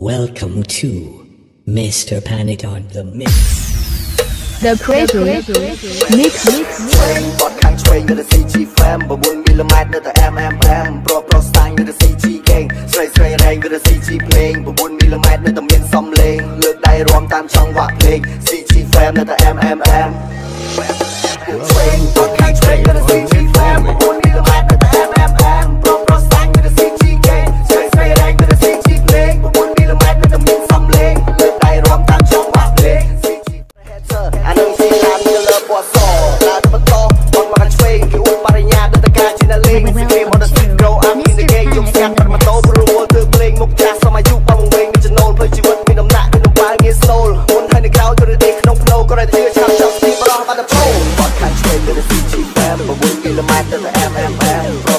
Welcome to Mr. Panic on the Mix. The Crazy Mix Mix ឆ្វេងបត់ខាងឆ្វេងនៅតែ CG Fam 9មីលីម៉ែត្រនៅតែ MMM ប្របប្រុសស្ដាយនៅតែ CG Gang ស្រីស្រីរែងនៅតែ CG ភ្លេង9មីលីម៉ែត្រនៅតែមានសំឡេងលើកដៃរួមតាមចង្វាក់ភ្លេង CG Fam នៅតែ MMM មុខចាស់សមអាយុបងវែងមានចំណូលផ្លូវជីវិតមានដំណាក់មានដំណើរងាយស្នូលមុនហើយនៅក្រៅទៅទេក្នុងផ្លូវក៏រត់ជឿឆាប់ចង់ទីបរោះបាត់ទៅពោបត់ខាងឆ្វេងទៅ CG fam 9គីឡូម៉ែត្រទៅ MMM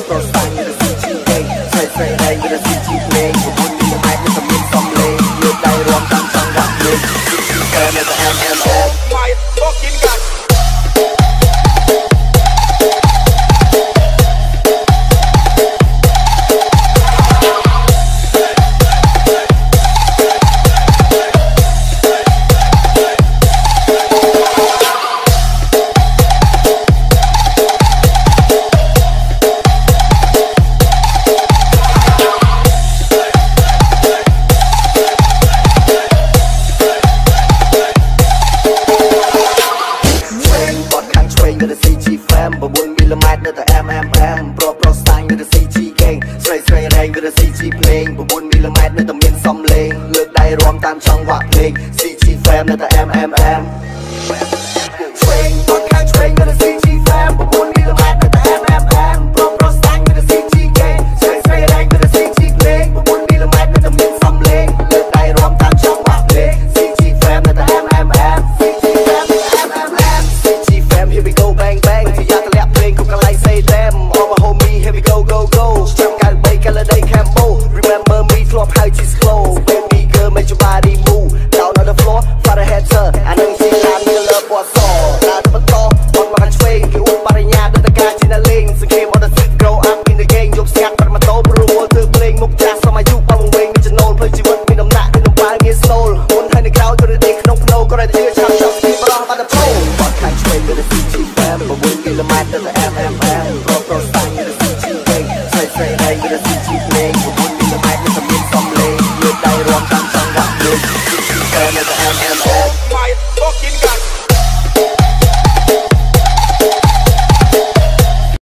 ភ្លេង9មីលីម៉ែត្រនៅតែមានសំឡេងលើកដៃរួមតាមចង្វាក់ភ្លេង CG Fam នៅតែ MMM ឆ្វេងបត់ the mic to the FFF Bro, bro, sign you to see you, babe you to see you,